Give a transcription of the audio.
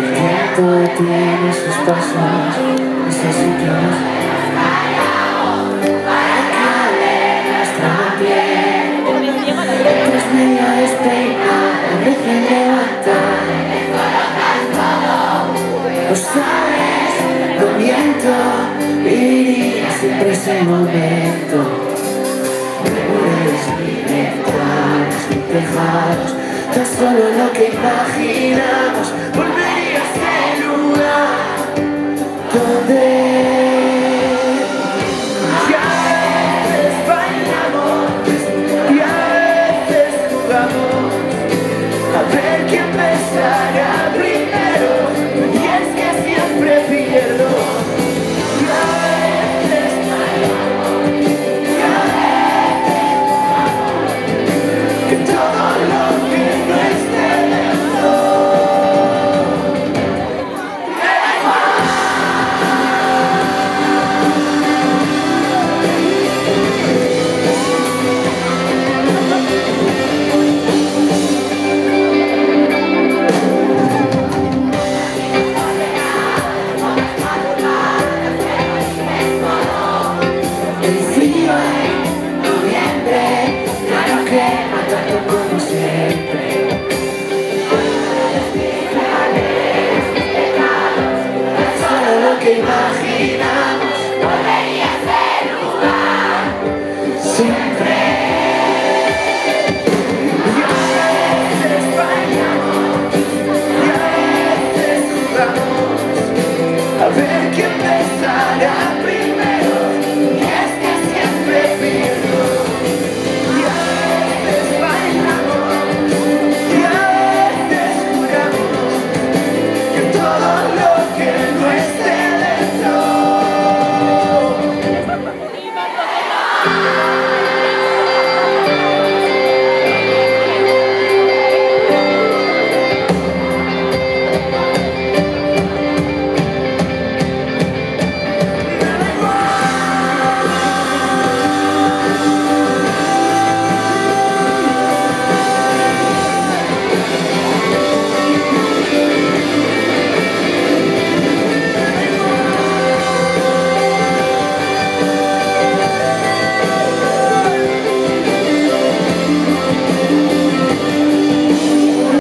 viento tiene sus pasos, despeinada, recién levantada. Lo sabes, lo viviría siempre ese momento. Ni ventanas tejados, tan solo lo que imaginamos. Quién Imaginamos volvería a ser lugar siempre. Y a veces bailamos y a veces jugamos a ver quién besará primero. Y es que siempre pierdo. Y a veces bailamos y a veces juramos que todo lo que